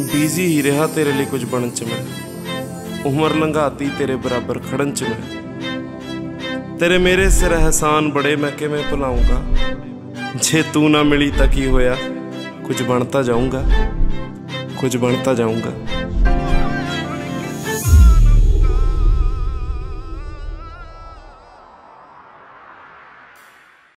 Busy ਹੀ ਰਿਹਾ ਤੇਰੇ ਲਈ ਕੁਝ ਬਣਨ ਚ ਮੈਂ। ਉਮਰ ਲੰਘਾਤੀ ਤੇਰੇ ਬਰਾਬਰ ਖੜਨ ਚ ਮੈਂ। ਤੇਰੇ ਮੇਰੇ ਸਿਰ ਅਹਿਸਾਨ ਬੜੇ, ਮੈਂ ਕਿਵੇਂ ਭੁਲਾਉਂਗਾ ਜੇ ਤੂੰ ਨਾ ਮਿਲੀ ਤਾਂ ਕੀ ਹੋਇਆ? ਕੁਝ ਬਣਤਾ ਜਾਊਂਗਾ? ਕੁਝ ਬਣਤਾ ਜਾਊਂਗਾ?